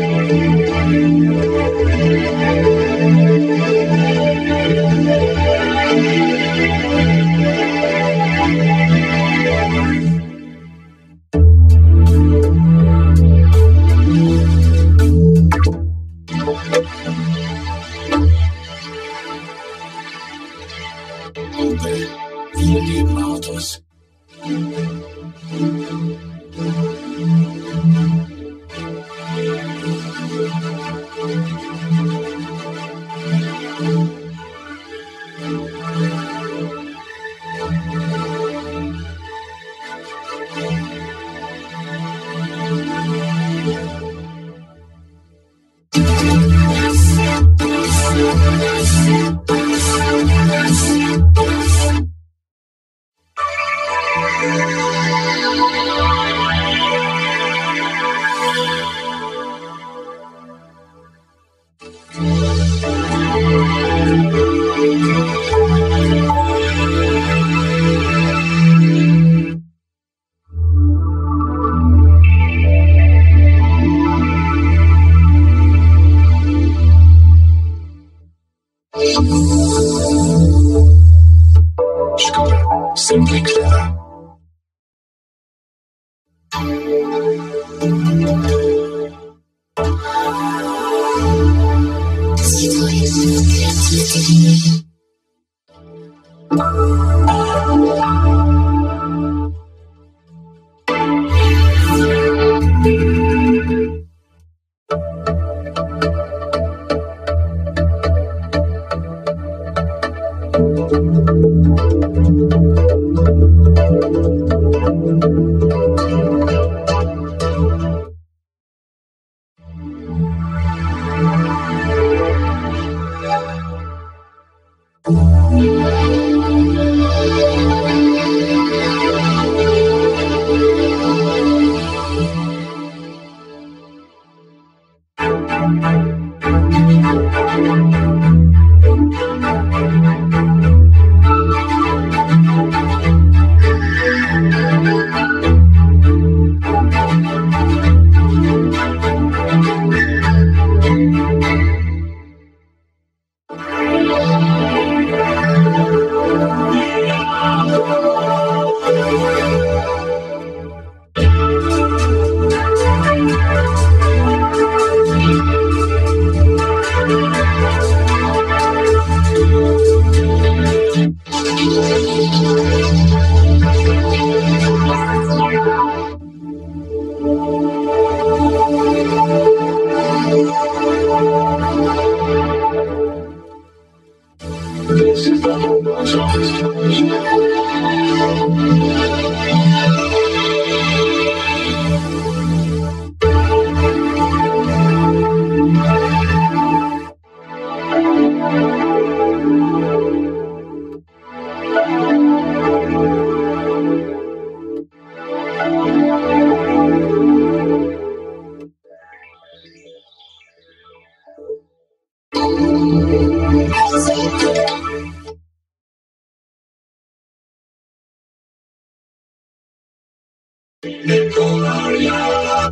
Música Skoda. Simply clever. Thank. Victoria.